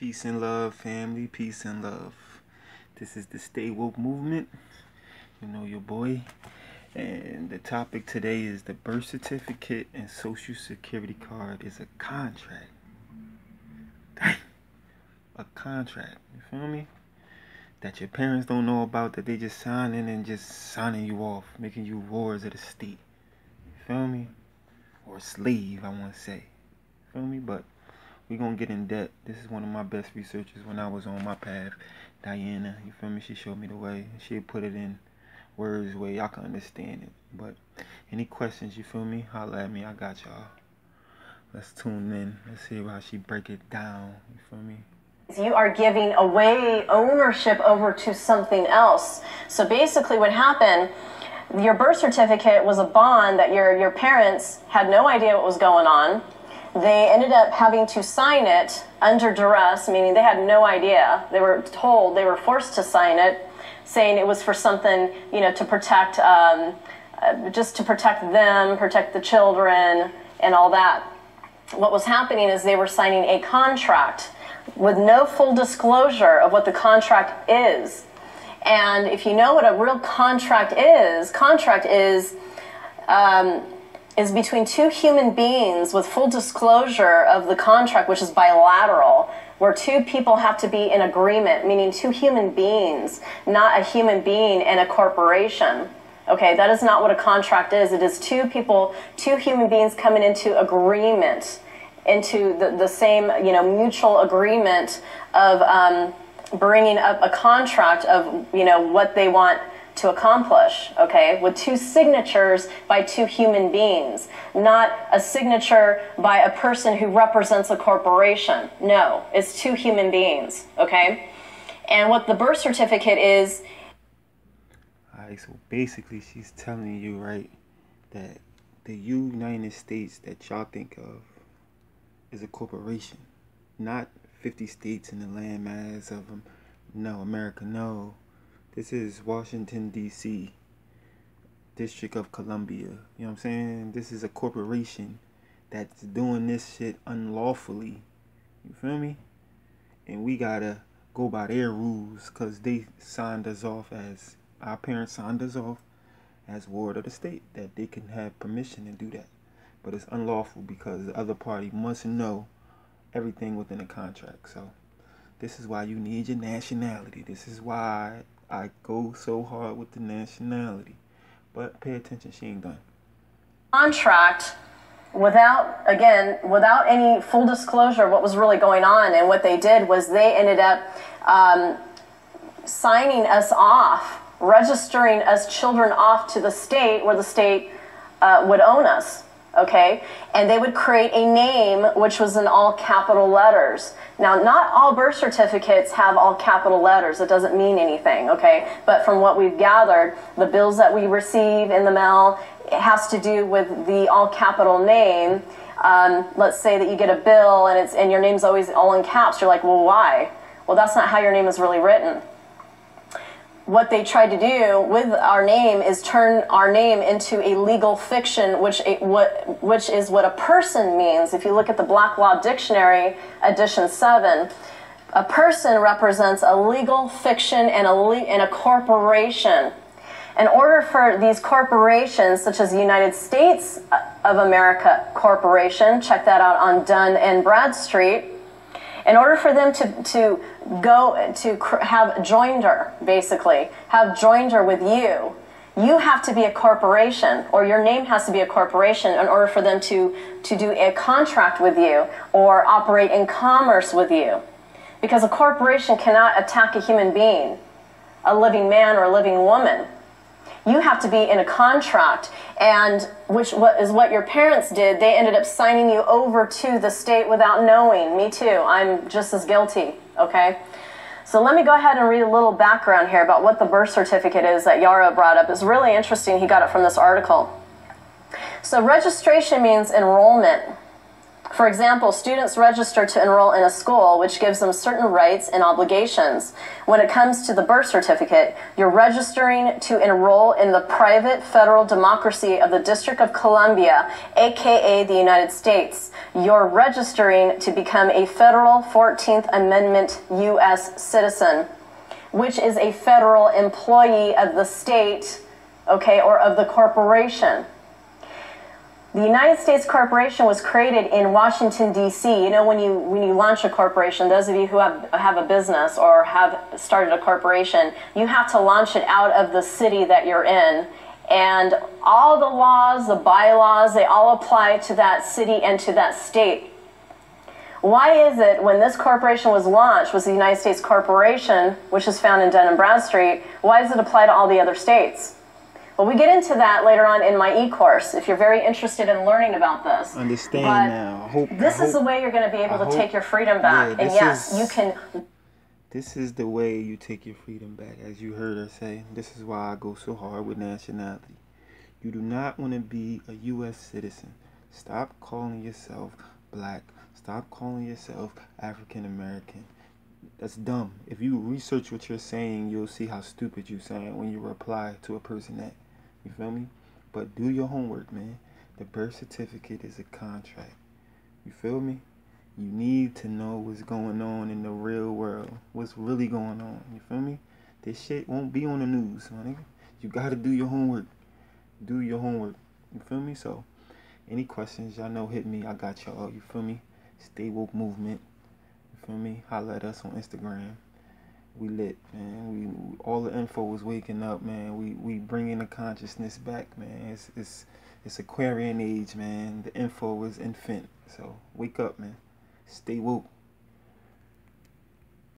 Peace and love, family. Peace and love. This is the Stay Woke movement. You know your boy. And the topic today is the birth certificate and social security card is a contract. A contract. You feel me? That your parents don't know about, that they just signing and just signing you off, making you wards of the state. You feel me? Or slave, I want to say. You feel me? But we gonna get in depth. This is one of my best researchers when I was on my path. Druanna, you feel me? She showed me the way. She put it in words where y'all can understand it. But any questions, you feel me? Holla at me. I got y'all. Let's tune in. Let's see how she break it down. You feel me? You are giving away ownership over to something else. So basically, what happened? Your birth certificate was a bond that your your parents had no idea what was going on they ended up having to sign it under duress, meaning they had no idea. They were told, they were forced to sign it, saying it was for something, you know, to protect, um, uh, just to protect them, protect the children, and all that. What was happening is they were signing a contract with no full disclosure of what the contract is. And if you know what a real contract is, contract is um, is between two human beings with full disclosure of the contract, which is bilateral, where two people have to be in agreement, meaning two human beings, not a human being and a corporation. Okay, that is not what a contract is. It is two people, two human beings coming into agreement, into the, the same, you know, mutual agreement of um, bringing up a contract of, you know, what they want to accomplish, okay, with two signatures by two human beings, not a signature by a person who represents a corporation. No, it's two human beings, okay? And what the birth certificate is. All right, so basically, she's telling you, right, that the United States that y'all think of is a corporation, not 50 states in the landmass of them. No, America, no. This is Washington, D.C., District of Columbia. You know what I'm saying? This is a corporation that's doing this shit unlawfully. You feel me? And we gotta go by their rules because they signed us off as, our parents signed us off as ward of the state that they can have permission to do that. But it's unlawful because the other party must know everything within the contract. So this is why you need your nationality. This is why I go so hard with the nationality. But pay attention, she ain't done. Contract without, again, without any full disclosure of what was really going on. And what they did was they ended up um, signing us off, registering us children off to the state where the state uh, would own us okay? And they would create a name which was in all capital letters. Now, not all birth certificates have all capital letters. It doesn't mean anything, okay? But from what we've gathered, the bills that we receive in the mail, it has to do with the all capital name. Um, let's say that you get a bill and it's and your name's always all in caps. You're like, well, why? Well, that's not how your name is really written what they tried to do with our name is turn our name into a legal fiction, which what which is what a person means. If you look at the Black Law Dictionary, edition seven, a person represents a legal fiction and a le- and a corporation. In order for these corporations, such as the United States uh, of America Corporation, check that out on Dun and Bradstreet in order for them to, to go to have joinder, basically, have joinder with you, you have to be a corporation or your name has to be a corporation in order for them to, to do a contract with you or operate in commerce with you. Because a corporation cannot attack a human being, a living man or a living woman you have to be in a contract. And which what is what your parents did. They ended up signing you over to the state without knowing. Me too. I'm just as guilty okay? So let me go ahead and read a little background here about what the birth certificate is that yara brought up. It's really interesting. He got it from this article. So registration means enrollment For example, students register to enroll in a school, which gives them certain rights and obligations. When it comes to the birth certificate, you're registering to enroll in the private federal democracy of the District of Columbia, aka the United States. You're registering to become a federal 14th Amendment U.S. citizen, which is a federal employee of the state, okay, or of the corporation. The United States Corporation was created in Washington D.C. You know, when you when you launch a corporation, those of you who have have a business or have started a corporation, you have to launch it out of the city that you're in, and all the laws, the bylaws, they all apply to that city and to that state. Why is it when this corporation was launched, was the United States Corporation, which is found in Dun and Bradstreet, why does it apply to all the other states? Well, we get into that later on in my e-course if you're very interested in learning about this. Understand But now. I hope This I is the way you're going to be able I to hope- take your freedom back. Yeah, and yes, is- you can This is the way you take your freedom back, as you heard her say. This is why I go so hard with nationality. You do not want to be a U.S. citizen. Stop calling yourself black. Stop calling yourself African American. That's dumb. If you research what you're saying, you'll see how stupid you sound when you reply to a person that. You feel me? But do your homework, man. The birth certificate is a contract. You feel me? You need to know what's going on in the real world. What's really going on. You feel me? This shit won't be on the news, my nigga. You gotta do your homework. Do your homework. You feel me? So, any questions, y'all know, hit me. I got y'all. You feel me? Stay woke movement. You feel me? Holla at us on Instagram. We lit, man. We all the info was waking up, man. We we bringing the consciousness back, man. It's it's it's Aquarian age, man. The info is infant. So wake up, man. Stay woke.